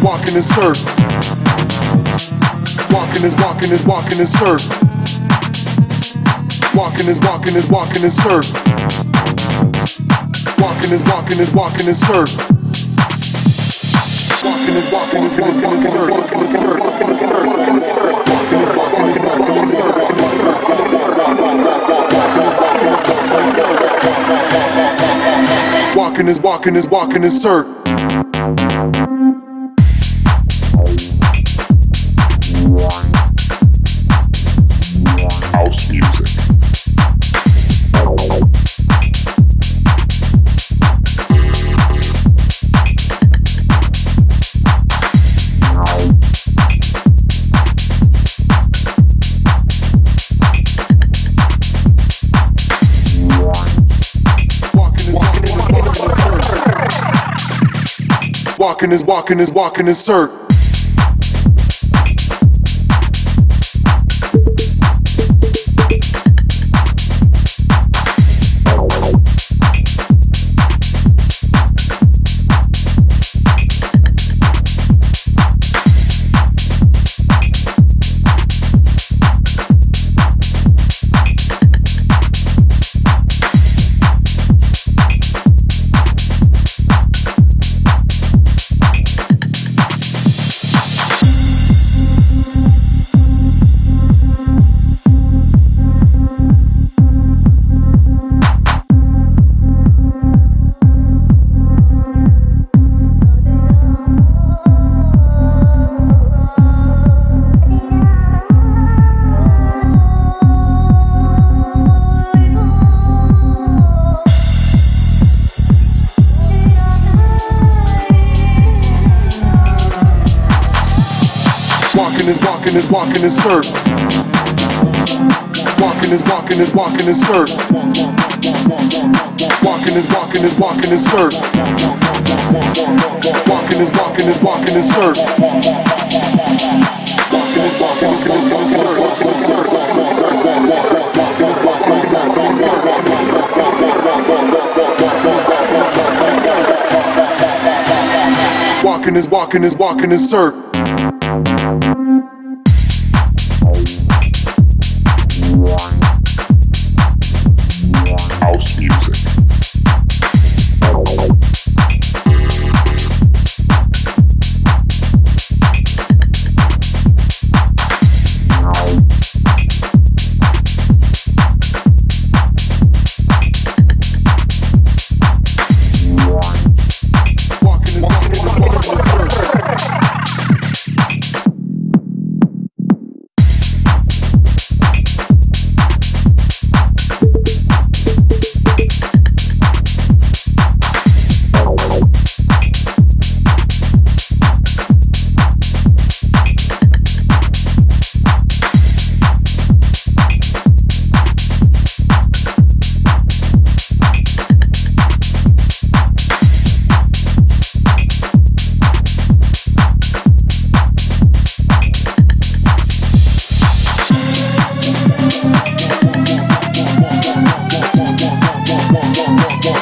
Walking is walking is walking is. Walking is walking is walking is surf. Walking is walking is walking is surf. Walking is walking is walking is surf. Walking is walking is walking is surf. Walking is walking is walking is walking is surf. Walking is walking is walking is surf. Walking is walking is walking is surf. Walking is walking is walking is surf. Walking is walking is walking is surf. Walking is walking is walking is surf. Walking is walking is walking is surf. Walking is walking is walking is surf. Walking is walking is walking is surf. Oh,